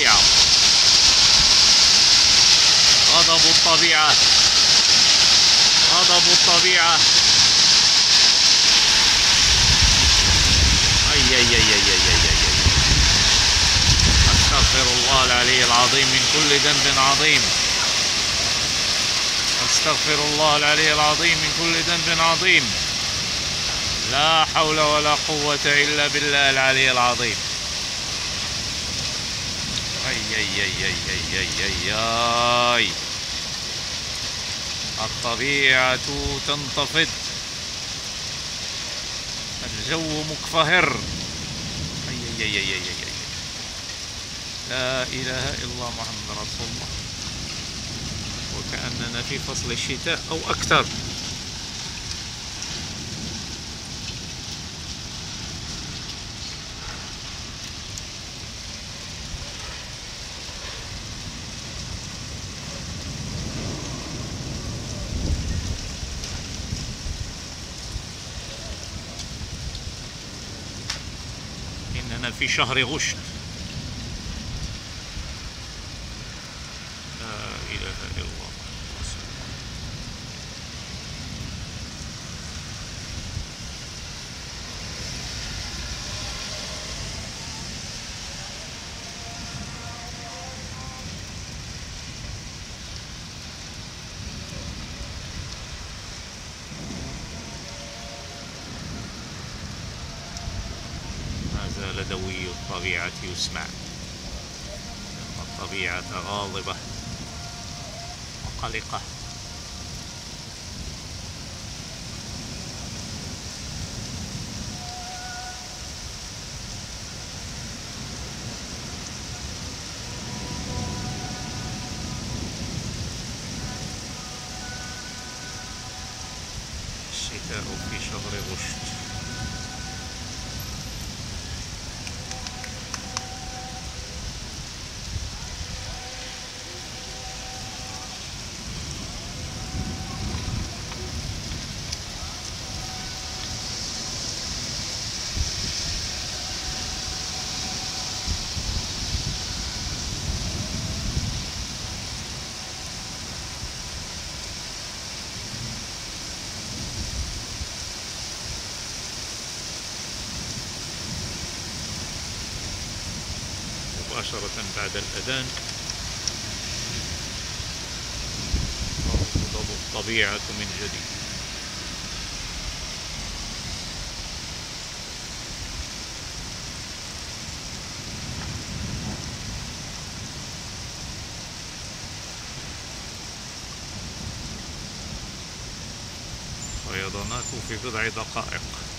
الطبيعة. غضب الطبيعة. غضب الطبيعة. أي أي أي أي أي أي أستغفر الله العلي العظيم من كل ذنب عظيم. أستغفر الله العلي العظيم من كل ذنب عظيم. لا حول ولا قوة إلا بالله العلي العظيم. اي الطبيعة تنتفض الجو مكفهر اي اي اي اي, أي, أي. لا إله إلا الله محمد رسول الله وكأننا في فصل الشتاء أو أكثر إننا في شهر غشت. لا إله إلا الله رسول الله. ما زال دوي الطبيعة يسمع. الطبيعة غاضبة وقلقة. الشتاء في شهر غشت مباشرة بعد الأذان. الطبيعة من جديد. فيضانات في بضع دقائق.